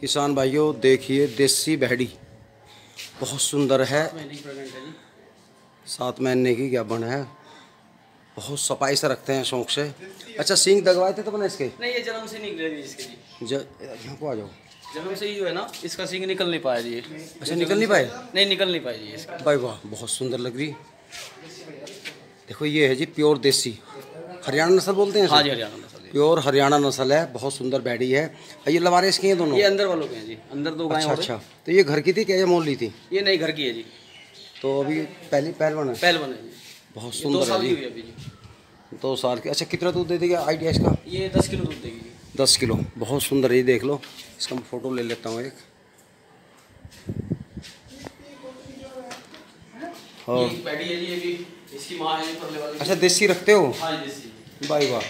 किसान भाइयों देखिए देसी बहड़ी। बहुत सुंदर है। सात महीने की क्या बन है? बहुत सफ़ाई से रखते हैं शौक से। अच्छा सींग दगवाए थे तो बने इसके? नहीं ये जन्म से निकले इसके जी। यहाँ को आ जाओ। जन्म से ही जो है ना इसका सिंग निकल नहीं पाया जी अच्छा निकल नहीं पाए? नहीं निकल नहीं पाया जी इसका। भाई वाह बहुत सुंदर लग रही। देखो ये है जी प्योर देसी। हरियाणा नस्ल बोलते हैं हाँ जी हरियाणा। प्योर हरियाणा नस्ल है बहुत सुंदर बैडी है। ये लवारे इसके हैं दोनों? ये अंदर वालों के हैं जी अंदर दो गाय अच्छा अच्छा। तो ये घर की थी क्या ये मोल ली थी? ये नहीं घर की है जी। तो अभी पहली पहलवान है? पहलवान है जी। बहुत सुंदर है साल की जी हुई अभी जी। दो साल की। अच्छा कितना दूध दे देगा आइडिया इसका? ये दस किलो दूध देगी दस किलो। बहुत सुंदर है ये देख लो। इसका मैं फ़ोटो ले लेता हूँ एक। और ये है जी ये भी इसकी माँ है अच्छा देसी रखते हो? हाँ देसी। भाई वाह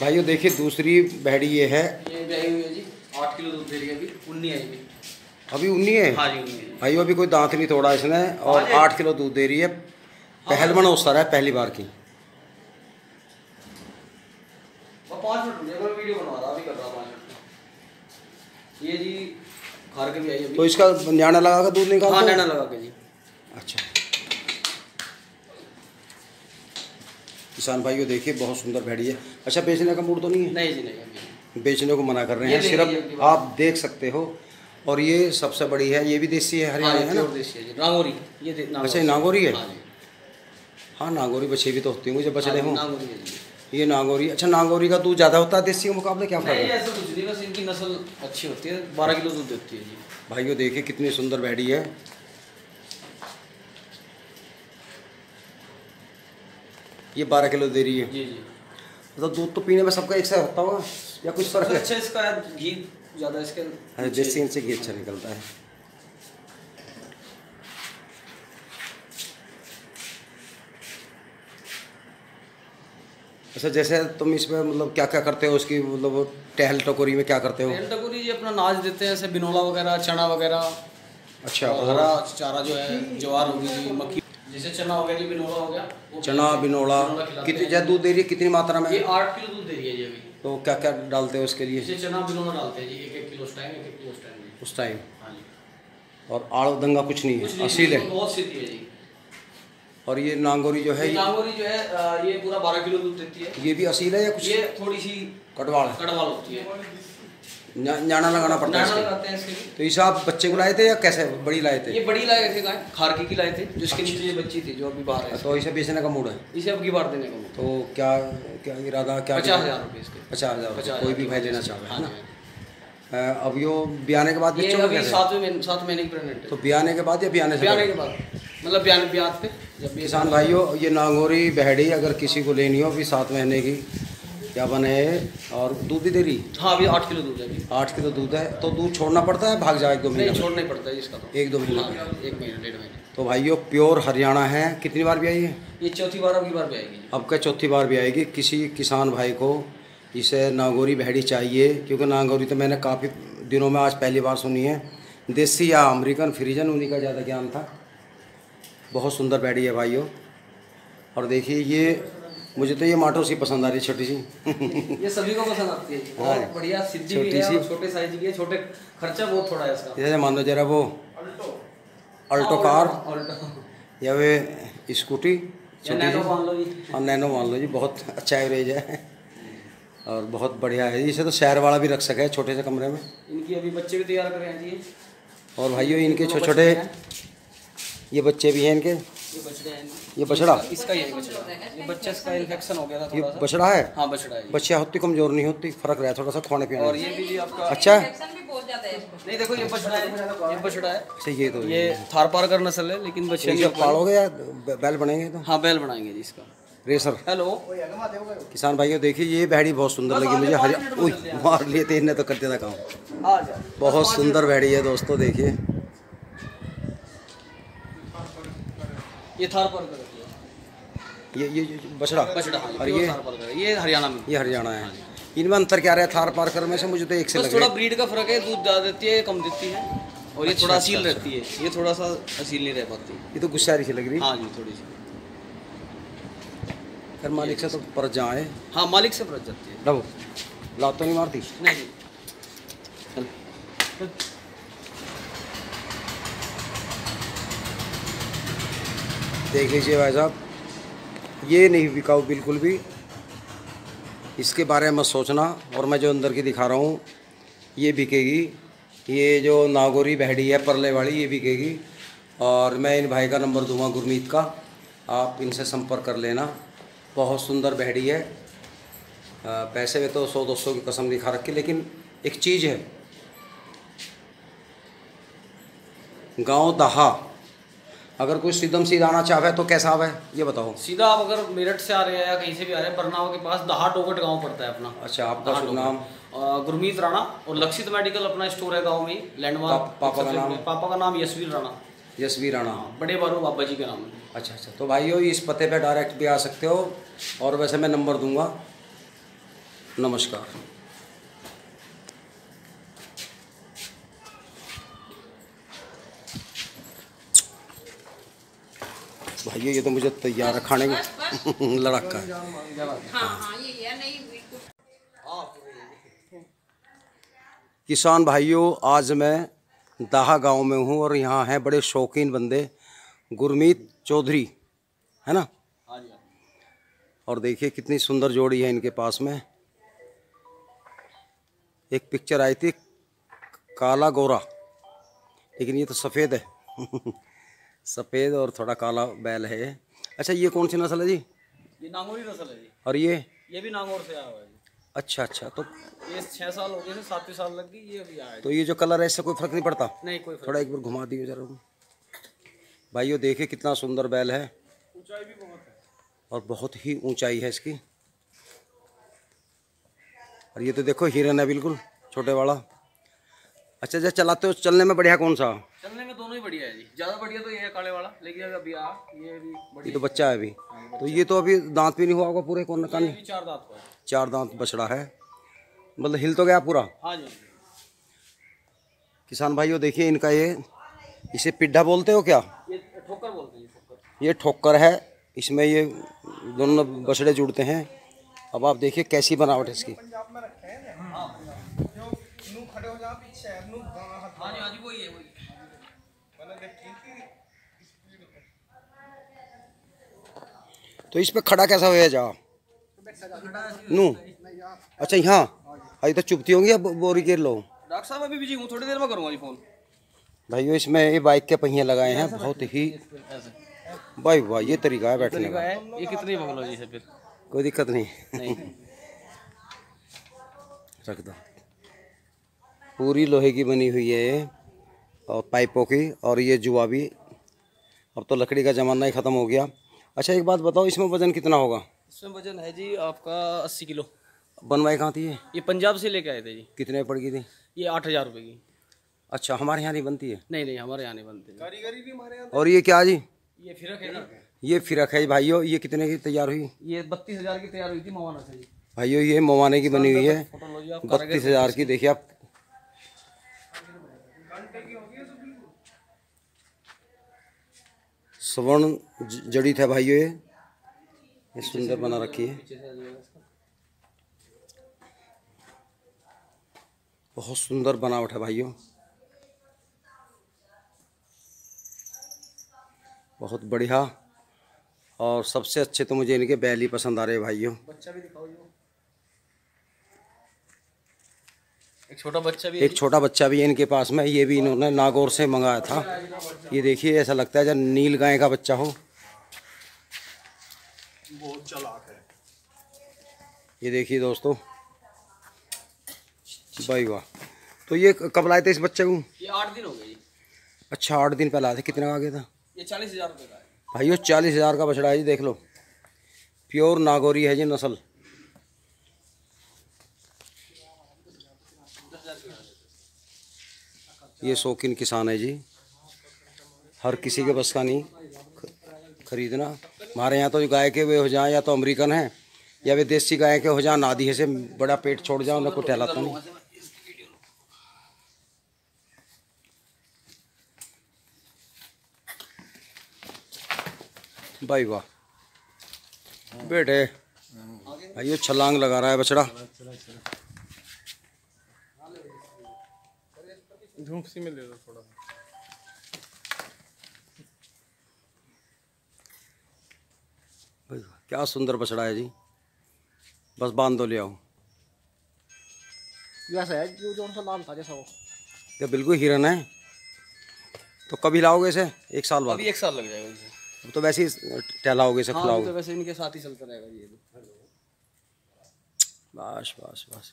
भाइयों देखिए दूसरी बहड़ी ये है। आठ किलो दूध दे रही है अभी उन्नी है भी अभी उन्नी है? हाँ जी उन्नी भाइयों अभी कोई दांत नहीं तोड़ा इसने और हाँ आठ किलो दूध दे रही है। पहल पहलवान उत्सर है पहली बार की। पाँच मिनट मैं वीडियो बनवा रहा अभी कर रहा पाँच मिनट। ये जी खार के भी आई तो इसका न्याणा लगा कर दूध हाँ नैना हो लगा के जी। अच्छा। किसान भाइयों देखिए बहुत सुंदर भेड़ी है। अच्छा बेचने का मूड तो नहीं है? नहीं जी नहीं बेचने को मना कर रहे हैं। सिर्फ़ आप देख सकते हो और ये सबसे बड़ी है ये भी देसी है हरियाणा है ना? है जी। नागौरी ये अच्छा, नागौरी है? हाँ हाँ नागौरी बच्चे भी तो होती होंगे जब बछड़े हाँ, ये नागौरी अच्छा नागौरी का दूध ज़्यादा होता है देसी के मुकाबले क्या फ़र्क है? ऐसा कुछ नहीं बस इनकी नस्ल अच्छी होती है बारह किलो दूध देती है जी। भाइयों देखिए कितनी सुंदर बैडी है। ये बारह किलो दे रही है। जी जी। मतलब दूध तो पीने में सबका एक सा होता होगा या कुछ फ़र्क अच्छा इसका घी ज़्यादा इसके अरे देसी इनसे घी अच्छा निकलता है। अच्छा जैसे तुम इसमें मतलब क्या क्या करते हो उसकी मतलब टहल टकोरी में क्या करते हो? तेल टकोरी जी अपना नाच देते हैं ऐसे बिनोला वगैरह चना वगैरह अच्छा हरा चारा जो है ज्वार होगी जी मक्की जैसे चना हो गया जी बिनोला हो गया चना बिनोला कितनी। ज़्यादा दूध दे रही है कितनी मात्रा में? ये आठ किलो दूध दे रही है जी अभी। तो क्या क्या डालते हो उसके लिए? जैसे चना बिनोला डालते हैं जी एक एक किलो उस टाइम एक एक किलो उस टाइम उस टाइम हाँ जी। और आड़ दंगा कुछ नहीं है? असील है? बहुत सीधी है जी। और ये नांगोरी जो है ये नागौरी जो है ये पूरा बारह किलो दूध देती है। ये भी असील है या कुछ ये थोड़ी सी कटवाल कड़वाल होती है। न्याणा लगाना पड़ता है हैं तो इसे आप बच्चे को लाए थे या कैसे? बड़ी लाए थे? ये बड़ी लाए थे गाय। खारकी की लाए थे जिसके नीचे ये बच्ची थी जो अभी बाहर है। तो इसे बेचने का मूड है? इसे अब गिवार देने को तो क्या क्या इरादा क्या पचास हज़ार रुपये इसके। पचास हज़ार कोई भी भाई की लेना। चाहे है हाँ ना? अब यो ब्याने के बाद ये अभी महीने सात महीने की प्रेगनेंट तो है ब्याने के बाद या ब्याने से ब्याने के बाद। मतलब ब्यान ब्याज पे। जब किसान भाइयों ये नांगोरी बहड़ी अगर किसी को लेनी हो अभी सात महीने की क्या बने? और दूध भी दे रही हाँ अभी आठ किलो दूध है आठ किलो दूध है तो दूध छोड़ना पड़ता है भाग जाए एक दो महीने छोड़ना ही पड़ता है इसका तो। एक दो महीने हाँ, एक महीने डेढ़ महीने। तो भाइयों प्योर हरियाणा है। कितनी बार भी आई है? ये चौथी बार की बार भी आएगी। अब क्या चौथी बार भी आएगी? किसी किसान भाई को इसे नागौरी बहड़ी चाहिए क्योंकि नागौरी तो मैंने काफ़ी दिनों में आज पहली बार सुनी है। देसी या अमेरिकन फ्रीजन उन्हीं का ज़्यादा ज्ञान था। बहुत सुंदर बहड़ी है भाइयों। और देखिए ये मुझे तो ये माटो सी पसंद आ रही है छोटी सी। ये सभी को पसंद आती है। हाँ। बहुत बढ़िया सिद्धि भी है और छोटे साइज़ की है छोटे खर्चा बहुत थोड़ा है इसका। जैसे मान लो जरा वो। अल्टो। Alto car. ऑल्टो या वे स्कूटी। छोटी नैनो सी। मान लो जी। हाँ नैनो मान लो जी बहुत अच्छा एवरेज है। और बहुत बढ़िया है। इसे तो शहर वाला भी रख सके छोटे से कमरे में। इनकी अभी बच्चे भी तैयार करे हैं जी। और भाइयों इनके छोटे छोटे ये बच्चे भी हैं इनके। ये बछड़े हैं। ये बछड़ा? इसका- बछड़ा ये बच्चे इसका इन्फेक्शन हो गया था ये बछड़ा है? हाँ बछड़ा है ये। होती कमज़ोर नहीं होती फ़र्क रहा थोड़ा सा खाने पीने में। ये भी आपका अच्छा। है इन्फेक्शन भी बहुत ज़्यादा है। इसको नहीं देखो ये बछड़ा है ये बछड़ा है। अच्छा ये तो। ये थार पार कर नस्ल है लेकिन बच्चे जब पालोगे या बैल बनेंगे तो? हाँ बैल बनाएँगे जी इसका। रेसर। हेलो। किसान भाइयों देखिए ये भैड़ी बहुत सुंदर लगी मुझे। हरि उई, मार लिए थे इनने तो कर दिया था काम बहुत सुंदर भैड़ी है दोस्तों देखिए। ये थार पार कर ये ये ये बछड़ा? बछड़ा हाँ और ये? ये पार हरियाणा में। ये हरियाणा है। इनमें अंतर क्या रहा है थार पार कर में से? मुझे तो एक से लग थोड़ा ब्रीड का फ़र्क है दूध ज़्यादा देती है कम देती है और ये थोड़ा अच्छा, असील अच्छा। रहती है। ये थोड़ा सा असील नहीं रह पाती। ये तो गुस्सारी सी लग रही। है हाँ जी थोड़ी सी। फिर मालिक से तो पर जाए। हाँ मालिक से फ़र्क जाती है। डबो लात तो नहीं मारती। नहीं। देख लीजिए भाई साहब, ये नहीं बिकाऊ बिल्कुल भी। इसके बारे में सोचना और मैं जो अंदर की दिखा रहा हूँ, ये बिकेगी। ये जो नागौरी बहड़ी है, परले वाली, ये बिकेगी। और मैं इन भाई का नंबर दूँगा गुरमीत का। आप इनसे संपर्क कर लेना। बहुत सुंदर बहड़ी है। पैसे में तो सौ दो सौ की कसम दिखा रखी, लेकिन एक चीज़ है। गाँव दहा अगर कोई सीधम सीधा आना चाहे तो कैसा आवे ये बताओ। सीधा आप अगर मेरठ से आ रहे हैं या कहीं से भी आ रहे हैं बरनावा के पास दहा टोकट गाँव पड़ता है अपना। अच्छा आपका शुभ नाम? गुरमीत राणा और लक्षित मेडिकल अपना स्टोर है गाँव में लैंडमार्क। पाप- पापा का नाम? पापा का नाम यशवीर राणा। यशवी राणा। बड़े बारू बाबा जी का नाम है। अच्छा अच्छा तो भाइयों इस पते पर डायरेक्ट भी आ सकते हो और वैसे मैं नंबर दूँगा। नमस्कार। भाइयों ये तो मुझे तैयार है खाने में लड़का है। किसान भाइयों, आज मैं दाहा गाँव में हूँ और यहाँ हैं बड़े शौकीन बंदे, गुरमीत चौधरी, है ना? और देखिए कितनी सुंदर जोड़ी है इनके पास में। एक पिक्चर आई थी, काला गोरा, लेकिन ये तो सफ़ेद है। सफ़ेद और थोड़ा काला बैल है अच्छा ये कौन सी नस्ल है जी? ये नागौरी नस्ल है जी। और ये? ये भी नागौर से आया हुआ है जी। अच्छा अच्छा तो ये छः साल हो गए सातवीं साल लग गई ये अभी आया तो ये जो कलर है इससे कोई फ़र्क नहीं पड़ता? नहीं कोई थोड़ा एक बार घुमा दियो जरा। भाइयों देखिए कितना सुंदर बैल है। ऊंचाई भी बहुत है। और बहुत ही ऊंचाई है इसकी। और ये तो देखो हिरन है बिल्कुल छोटे वाला। अच्छा जब चलाते हो चलने में बढ़िया कौन सा? चलने में दोनों ही बढ़िया है जी। ज़्यादा बढ़िया तो ये है काले वाला लेकिन अभी आ ये भी ये बढ़िया तो बच्चा है अभी। तो ये तो अभी दांत भी नहीं हुआ होगा पूरे कौन ये कानी भी चार दांत का चार दांत बछड़ा है। मतलब हिल तो गया पूरा। हाँ जी। किसान भाइयों देखिए इनका ये इसे पिड्ढा बोलते हो क्या? ये ठोकर बोलते हैं ये ठोकर। ये ठोकर है। इसमें ये दोनों बछड़े जुड़ते हैं। अब आप देखिए कैसी बनावट है इसकी हाँ जी हाँ जी वही है वही तो इस पे खड़ा कैसा हुआ जा नू? अच्छा यहाँ। अभी तो चुपती होंगी अब बोरी गिर लो डॉक्टर साहब अभी बिज़ी हूँ थोड़ी देर में करूँगा जी फ़ोन। भाइयों इसमें ये बाइक के पहिए लगाए हैं बहुत ही भाई वाह ये तरीका है बैठने का। ये कितनी जी फिर। कोई दिक्कत नहीं। रख दो। पूरी लोहे की बनी हुई है और पाइपों की और ये जुआ भी। अब तो लकड़ी का ज़माना ही ख़त्म हो गया। अच्छा एक बात बताओ इसमें वज़न कितना होगा? इसमें वज़न है जी आपका अस्सी किलो। बनवाई कहाँ थी ये? ये पंजाब से लेके आए थे जी। कितने पड़ गई थी? ये आठ हज़ार रुपये की। अच्छा हमारे यहाँ नहीं बनती है? नहीं नहीं हमारे यहाँ नहीं बनते। और ये क्या जी? ये फिरक है ना। ये फिरक है भाइयों ये कितने की तैयार हुई? ये बत्तीस हज़ार की तैयार हुई थी मवाना से जी। भाइयों ये मोवाने की बनी हुई है। बत्तीस हज़ार की देखिए आप स्वर्ण जड़ित है भाइयों ये। सुंदर बना रखी है। बहुत सुंदर बनावट है भाइयों। बहुत बढ़िया। और सबसे अच्छे तो मुझे इनके बैल ही पसंद आ रहे हैं भाइयों। बच्चा भी दिखाओ जी एक छोटा बच्चा भी एक छोटा बच्चा भी है इनके पास में ये भी इन्होंने नागौर से मंगाया था। ये देखिए ऐसा लगता है जब नील गाय का बच्चा हो। बहुत चालाक है। ये देखिए दोस्तों भाई वाह। तो ये कब लाए थे इस बच्चे को? ये आठ दिन हो गए अच्छा आठ दिन पहले आए थे। कितने का आ गया था? ये चालीस हज़ार रुपये का है। भाइयों चालीस हज़ार का बछड़ा है जी देख लो। प्योर नागौरी है जी नस्ल। ये शौकीन किसान है जी। हर किसी के बस का नहीं खरीदना। हमारे यहाँ तो गाय के वे हो जाएँ, या तो अमेरिकन हैं, या वे देसी गाय के हो जाएँ नादी है से बड़ा पेट छोड़ जाए उन्हें को टहलाता नहीं। भाई वाह। बेटे ये छलांग लगा रहा है बछड़ा। झुंसी में ले लो थोड़ा सा। क्या सुंदर बछड़ा है जी। बस बाँध दो ले आओ। वैसा है जो जो सा लाल था जैसा वो। ये बिल्कुल हिरन है। तो कभी लाओगे इसे? एक साल बाद। अभी एक साल लग जाएगा इसे। तो वैसे ही टहलाओगे इसे हाँ अभी तो वैसे इनके साथ ही चलता रहेगा ये बस बस बस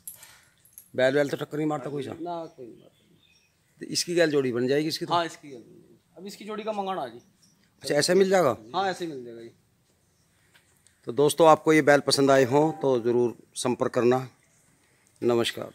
बैल वैल तो टक्कर नहीं मारता कोई सा? ना कोई बात नहीं तो इसकी गैल जोड़ी बन जाएगी इसकी तो? हाँ इसकी अब इसकी जोड़ी का मंगाना जी। अच्छा ऐसे मिल जाएगा? हाँ ऐसे मिल जाएगा जी। तो दोस्तों आपको ये बैल पसंद आए हों तो ज़रूर संपर्क करना। नमस्कार।